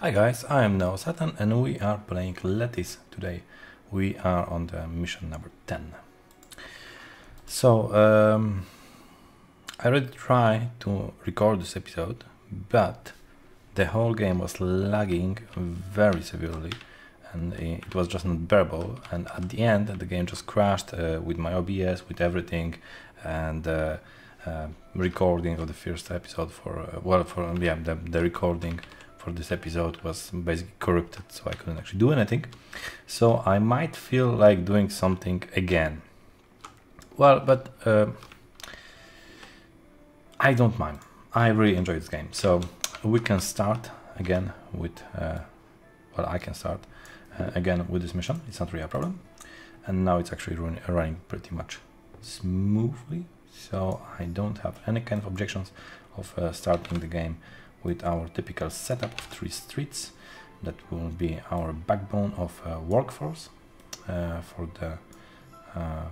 Hi guys, I am Neo Satan and we are playing Lethis today. We are on the mission number 10. So, um, I already tried to record this episode, but the whole game was lagging very severely and it was just not bearable and at the end the game just crashed uh, with my OBS, with everything and uh, uh, recording of the first episode for, uh, well, for, yeah, the, the recording for this episode was basically corrupted, so I couldn't actually do anything. So I might feel like doing something again. Well, but uh, I don't mind. I really enjoy this game. So we can start again with, uh, well, I can start uh, again with this mission. It's not really a problem. And now it's actually run running pretty much smoothly. So I don't have any kind of objections of uh, starting the game with our typical setup of three streets that will be our backbone of uh, workforce uh, for the uh,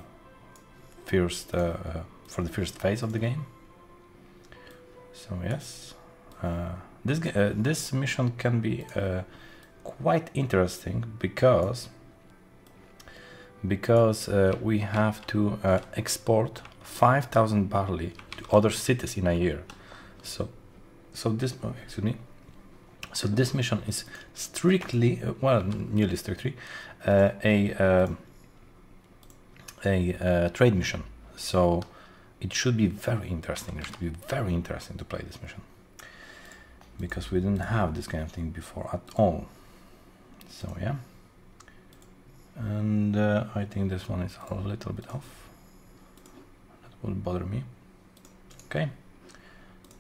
first uh, uh, for the first phase of the game. So yes, this this mission can be quite interesting because because we have to export 5,000 barley to other cities in a year. So so this oh, excuse me. So this mission is strictly uh, well nearly strictly uh, a uh, a uh, trade mission. So it should be very interesting. It should be very interesting to play this mission. Because we didn't have this kind of thing before at all. So yeah. And uh, I think this one is a little bit off. That will bother me. Okay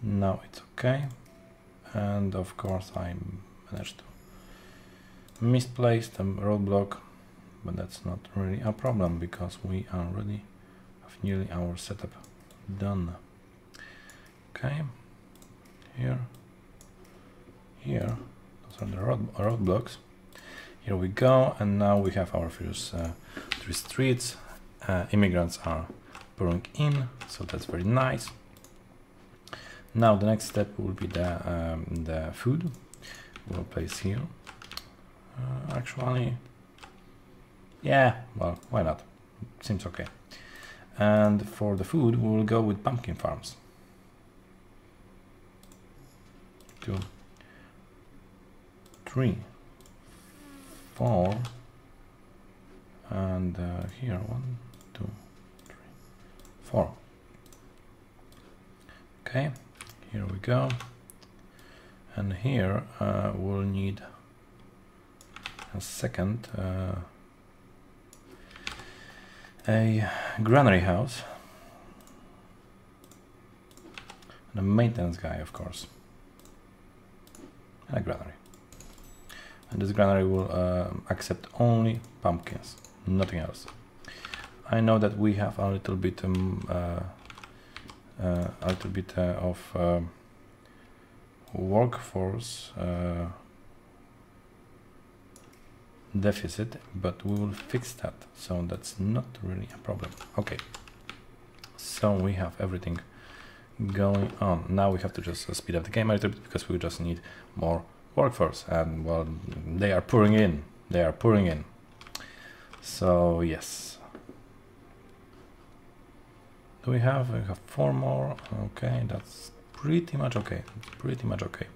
now it's okay. And of course I managed to misplace the roadblock but that's not really a problem because we already have nearly our setup done. Okay. Here. Here. Those are the road roadblocks. Here we go. And now we have our first uh, three streets. Uh, immigrants are pouring in so that's very nice now the next step will be the, um, the food. We'll place here. Uh, actually, yeah, well, why not? Seems okay. And for the food, we will go with pumpkin farms. Two, three, four, and uh, here one, two, three, four. Okay here we go. And here uh, we'll need a second uh, a granary house. And a maintenance guy of course. And a granary. And this granary will uh, accept only pumpkins nothing else. I know that we have a little bit um, uh, a little bit uh, of um, workforce uh, deficit, but we will fix that. So that's not really a problem. Okay. So we have everything going on. Now we have to just speed up the game a little bit because we just need more workforce and well, they are pouring in. They are pouring in. So yes, do we have? We have four more. Okay, that's pretty much okay. Pretty much okay.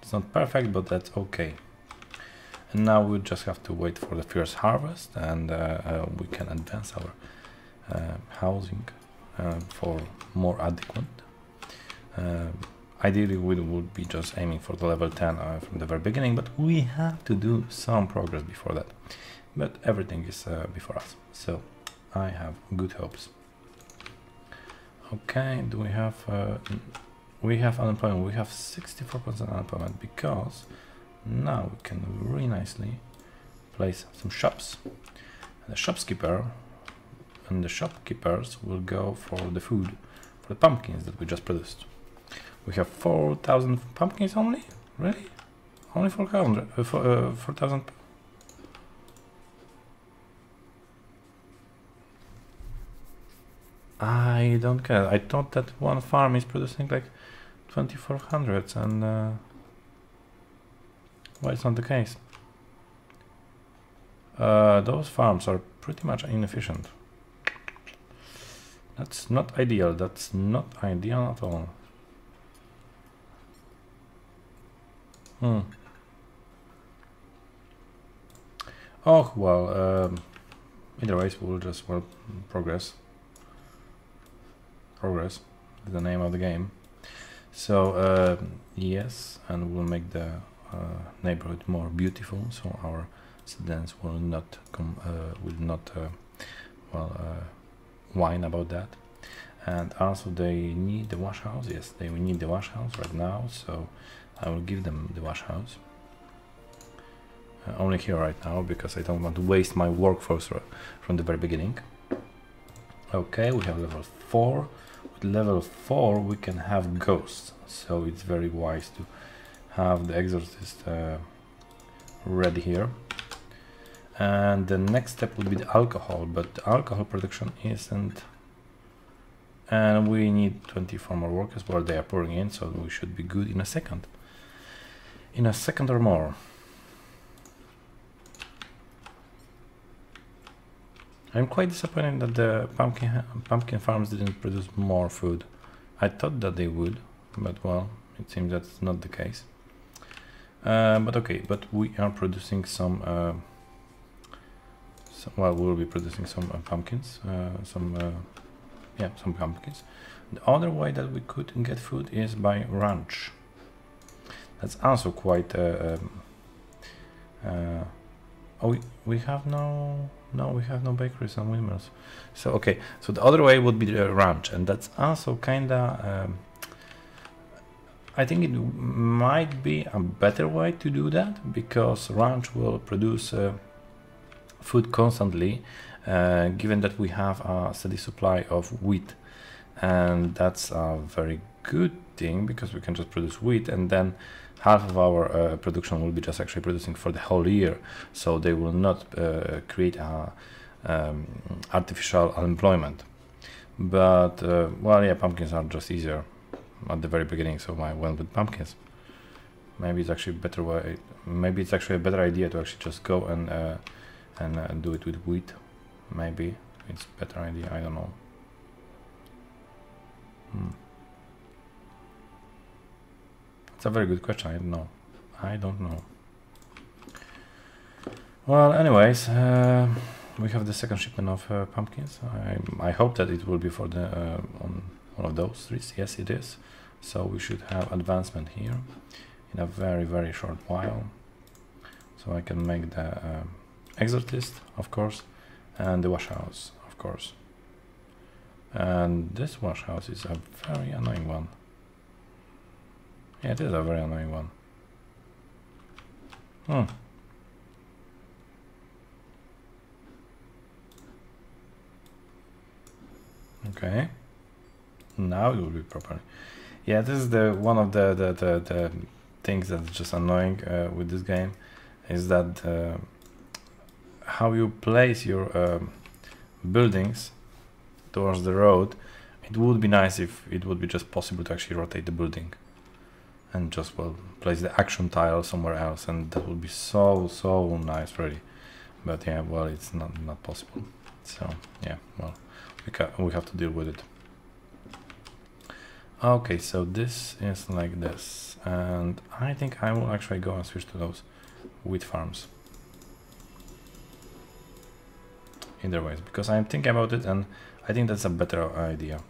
It's not perfect, but that's okay. And now we just have to wait for the first harvest and uh, uh, we can advance our uh, housing uh, for more adequate. Uh, ideally, we would be just aiming for the level 10 uh, from the very beginning, but we have to do some progress before that. But everything is before us, so I have good hopes. Okay, do we have... Uh, we have unemployment. We have 64% unemployment because now we can really nicely place some shops. And the shopkeeper and the shopkeepers will go for the food, for the pumpkins that we just produced. We have 4,000 pumpkins only? Really? Only 4,000 uh, 4, uh, I don't care. I thought that one farm is producing like 2400 and uh, why it's not the case? Uh, those farms are pretty much inefficient. That's not ideal. That's not ideal at all. Hmm. Oh, well, um, either we'll just, well, progress. Progress the name of the game. So, uh, yes, and we'll make the uh, neighborhood more beautiful, so our citizens will not come, uh, will not, uh, well, uh, whine about that. And also they need the wash house, yes, they need the wash house right now, so I will give them the wash house. Uh, only here right now because I don't want to waste my workforce from the very beginning. Okay, we have level 4. With level 4 we can have ghosts, so it's very wise to have the exorcist uh, ready here. And the next step would be the alcohol, but the alcohol production isn't... And we need 24 more workers, where they are pouring in, so we should be good in a second. In a second or more. I'm quite disappointed that the pumpkin pumpkin farms didn't produce more food. I thought that they would, but well, it seems that's not the case. Uh, but okay, but we are producing some, uh, some well, we'll be producing some uh, pumpkins, uh, some, uh, yeah, some pumpkins. The other way that we could get food is by ranch. That's also quite, uh, um, oh, we, we have no, no, we have no bakeries and windmills. So, okay, so the other way would be the ranch, and that's also kinda, um, I think it might be a better way to do that, because ranch will produce uh, food constantly, uh, given that we have a steady supply of wheat. And that's a very good thing, because we can just produce wheat, and then half of our uh, production will be just actually producing for the whole year. So they will not uh, create a um, artificial unemployment. But uh, well yeah pumpkins are just easier at the very beginning so I went with pumpkins? Maybe it's actually a better way maybe it's actually a better idea to actually just go and uh, and uh, do it with wheat. Maybe it's better idea I don't know. Hmm. It's a very good question. I don't know. I don't know. Well, anyways, uh, we have the second shipment of uh, pumpkins. I, I hope that it will be for the uh, on one of those streets. Yes, it is. So we should have advancement here in a very very short while. So I can make the uh, exorcist, of course, and the wash house, of course. And this wash house is a very annoying one. Yeah, it is a very annoying one. Hmm. Okay. Now it will be properly. Yeah, this is the one of the the, the, the things that's just annoying uh, with this game is that uh, how you place your uh, buildings towards the road. It would be nice if it would be just possible to actually rotate the building and just well place the action tile somewhere else and that would be so so nice really. But yeah well it's not not possible. So yeah well we, we have to deal with it. Okay so this is like this and I think I will actually go and switch to those wheat farms. Either ways because I'm thinking about it and I think that's a better idea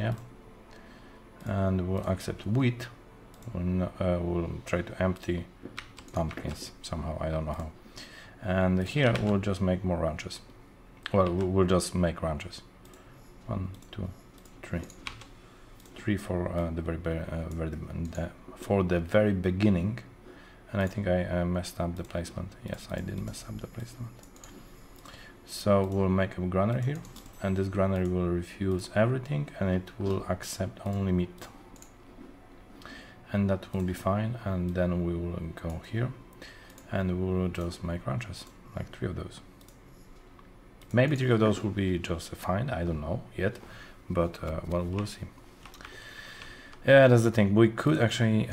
yeah and we'll accept wheat we'll, uh, we'll try to empty pumpkins somehow I don't know how. And here we'll just make more ranches. Well we'll just make ranches. One two three. Three for uh, the very, uh, very the, for the very beginning. And I think I uh, messed up the placement. Yes I did mess up the placement. So we'll make a granary here and this granary will refuse everything and it will accept only meat. And that will be fine and then we will go here and we will just make ranches like three of those. Maybe three of those will be just fine I don't know yet but uh, well we'll see. Yeah, that's the thing. We could actually,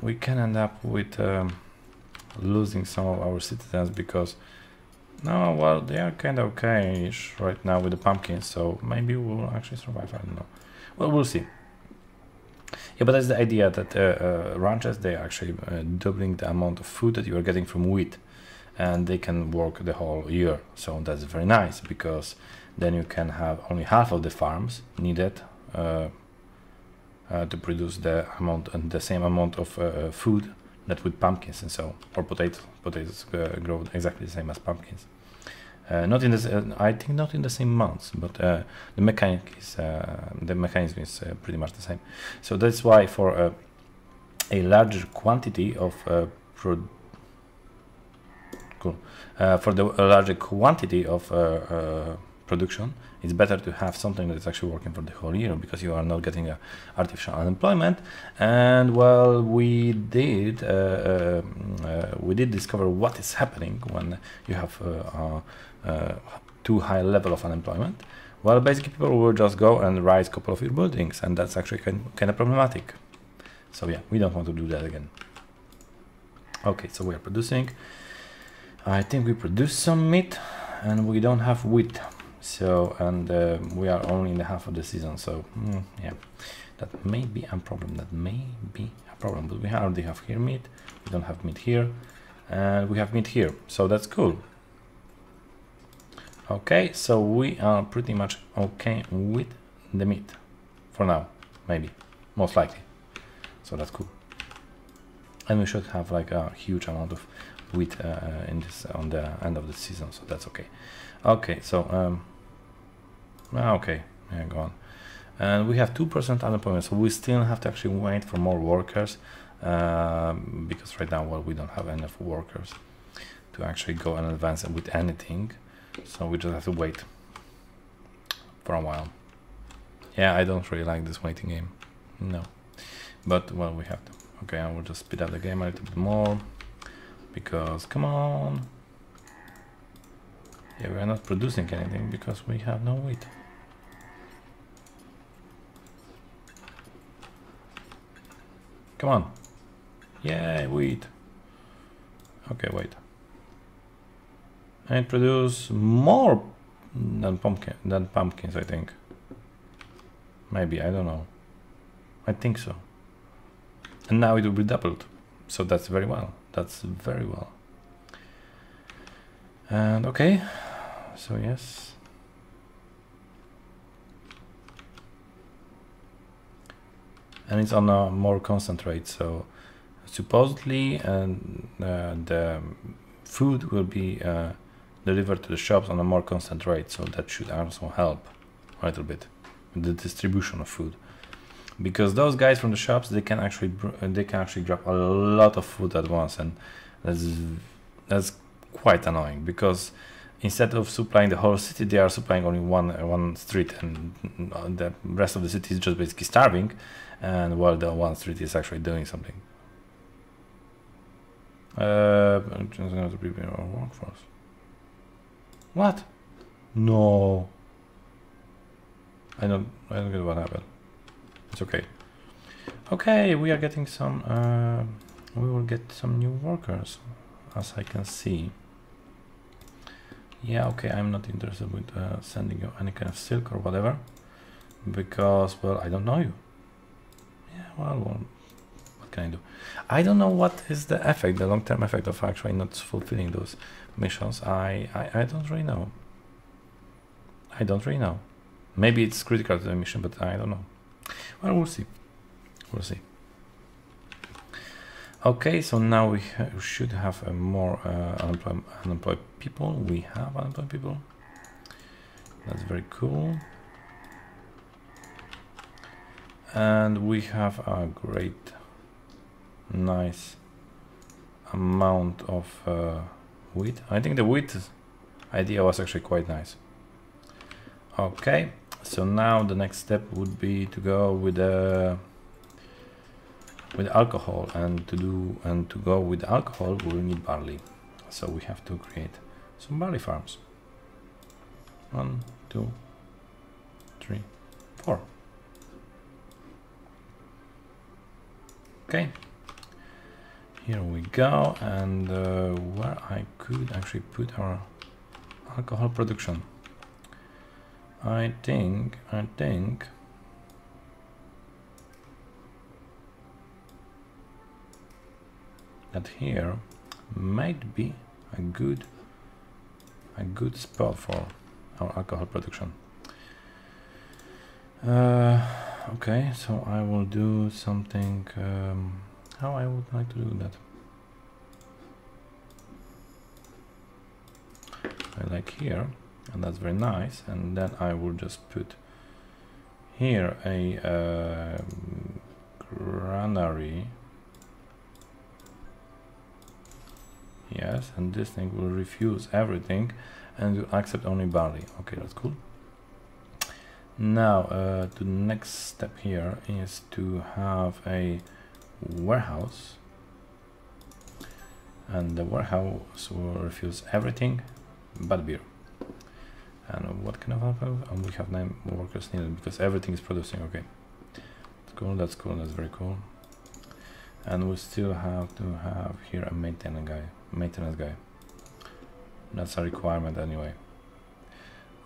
we can end up with um, losing some of our citizens because, no, well, they are kind of okay right now with the pumpkins, so maybe we'll actually survive. I don't know. Well, we'll see. Yeah, but that's the idea that uh, uh, ranches they are actually uh, doubling the amount of food that you are getting from wheat, and they can work the whole year. So that's very nice because then you can have only half of the farms needed uh, uh, to produce the amount and the same amount of uh, food that with pumpkins and so or potatoes. Potatoes grow exactly the same as pumpkins. Uh, not in the uh, I think not in the same months, but uh, the mechanic is uh, the mechanism is uh, pretty much the same. So that's why for a larger quantity of pro cool for the larger quantity of production, it's better to have something that is actually working for the whole year because you are not getting a artificial unemployment. And well, we did uh, uh, we did discover what is happening when you have uh, too high level of unemployment. Well, basically, people will just go and rise a couple of your buildings, and that's actually kind, kind of problematic. So yeah, we don't want to do that again. Okay, so we are producing. I think we produce some meat, and we don't have wheat. So, and uh, we are only in the half of the season. So, mm, yeah, that may be a problem. That may be a problem. But we already have here meat. We don't have meat here, and we have meat here. So that's cool. Okay, so we are pretty much okay with the meat for now, maybe, most likely. So that's cool. And we should have like a huge amount of wheat uh, in this on the end of the season, so that's okay. Okay, so um, ah, okay, yeah, go on. And we have two percent unemployment, so we still have to actually wait for more workers um, because right now, well, we don't have enough workers to actually go and advance with anything. So we just have to wait for a while. Yeah, I don't really like this waiting game. No. But, well, we have to. Okay, I will just speed up the game a little bit more. Because, come on. Yeah, we are not producing anything because we have no wheat. Come on. Yay, wheat. Okay, wait. And produce more than pumpkin than pumpkins I think. Maybe I don't know. I think so. And now it will be doubled. So that's very well. That's very well. And okay. So yes and it's on a more concentrate so supposedly and uh, the food will be uh, delivered to the shops on a more constant rate so that should also help a little bit with the distribution of food. Because those guys from the shops they can actually they can actually drop a lot of food at once and that's that's quite annoying because instead of supplying the whole city they are supplying only one one street and the rest of the city is just basically starving and while the one street is actually doing something uh, to prepare our workforce what? No. I don't I don't get what happened. It's okay. Okay, we are getting some uh, we will get some new workers as I can see. Yeah, okay, I'm not interested with uh, sending you any kind of silk or whatever because well I don't know you. Yeah, well, well what can I do? I don't know what is the effect, the long-term effect of actually not fulfilling those missions, I, I, I don't really know. I don't really know. Maybe it's critical to the mission, but I don't know. Well, we'll see. We'll see. Okay, so now we ha should have uh, more uh, unemployed, unemployed people. We have unemployed people. That's very cool. And we have a great, nice amount of uh, wheat. I think the wheat idea was actually quite nice. Okay, so now the next step would be to go with the with alcohol and to do and to go with alcohol we will need barley. So we have to create some barley farms. One, two, three, four. Okay, here we go, and uh, where I could actually put our alcohol production. I think, I think that here might be a good a good spot for our alcohol production. Uh, okay, so I will do something. Um, how I would like to do that? I like here, and that's very nice. And then I will just put here a uh, granary. Yes, and this thing will refuse everything and will accept only barley. Okay, that's cool. Now, uh, the next step here is to have a warehouse. And the warehouse will refuse everything but beer. And what kind of alcohol? And we have nine workers needed because everything is producing. Okay, that's cool. That's cool. That's very cool. And we still have to have here a maintenance guy maintenance guy. That's a requirement anyway.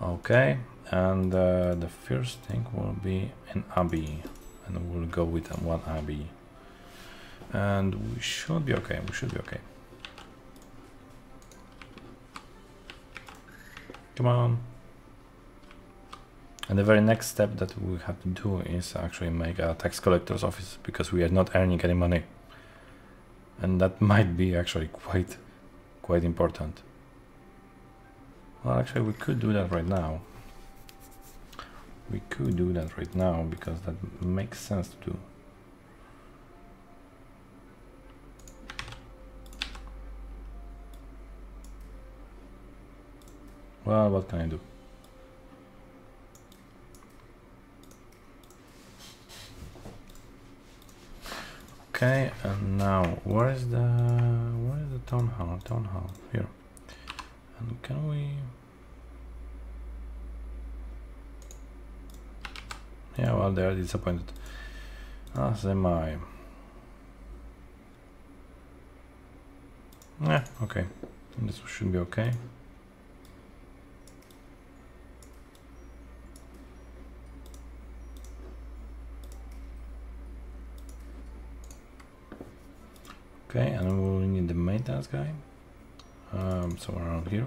Okay, and uh, the first thing will be an abbey, and we'll go with one abbey. And we should be okay, we should be okay. Come on. And the very next step that we have to do is actually make a tax collector's office because we are not earning any money and that might be actually quite quite important. Well actually we could do that right now. We could do that right now because that makes sense to do. Well what can I do Okay, and now where is the where is the town hall? Town hall here. And can we? Yeah, well, they are disappointed. As am I. Yeah, okay. This should be okay. Okay, and we will need the maintenance guy um, somewhere around here.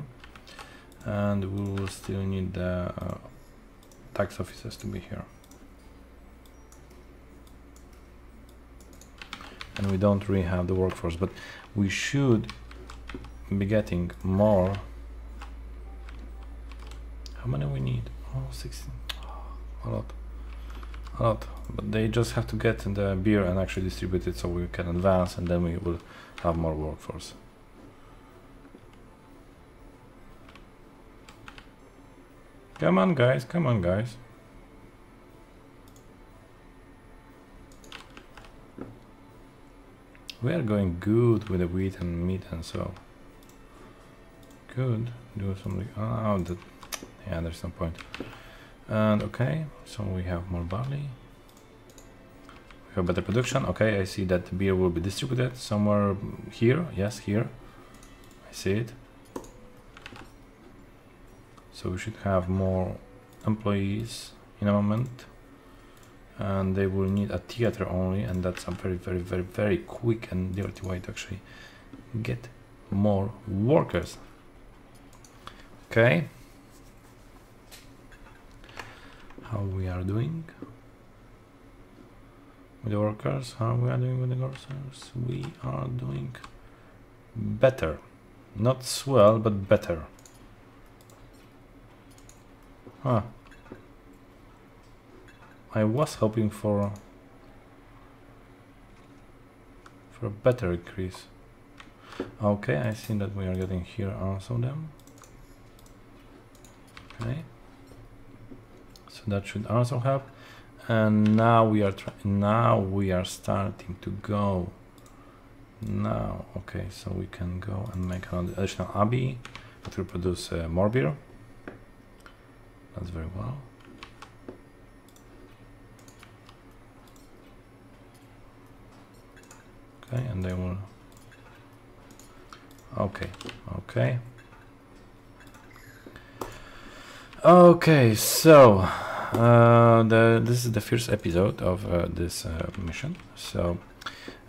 And we will still need the uh, tax officers to be here. And we don't really have the workforce, but we should be getting more. How many we need? Oh, 16. Oh, a lot a lot but they just have to get the beer and actually distribute it so we can advance and then we will have more workforce. Come on guys come on guys. We are going good with the wheat and meat and so. Good. Do something. Ah, oh that yeah there's no point and okay, so we have more barley. We have better production. Okay, I see that the beer will be distributed somewhere here. Yes, here. I see it. So we should have more employees in a moment. And they will need a theater only, and that's a very, very, very, very quick and dirty way to actually get more workers. Okay. How we are doing. With the workers how we are doing with the workers we are doing better. Not swell but better. Huh I was hoping for for a better increase. Okay I see that we are getting here also them okay so that should also help and now we are now we are starting to go now okay so we can go and make an additional abbey that will produce uh, more beer that's very well Okay, and they will. Okay, okay. Okay, so uh, the this is the first episode of uh, this uh, mission. So,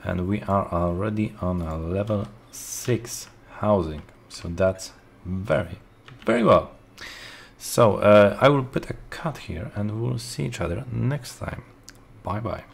and we are already on a level six housing. So that's very, very well. So uh, I will put a cut here, and we'll see each other next time. Bye bye.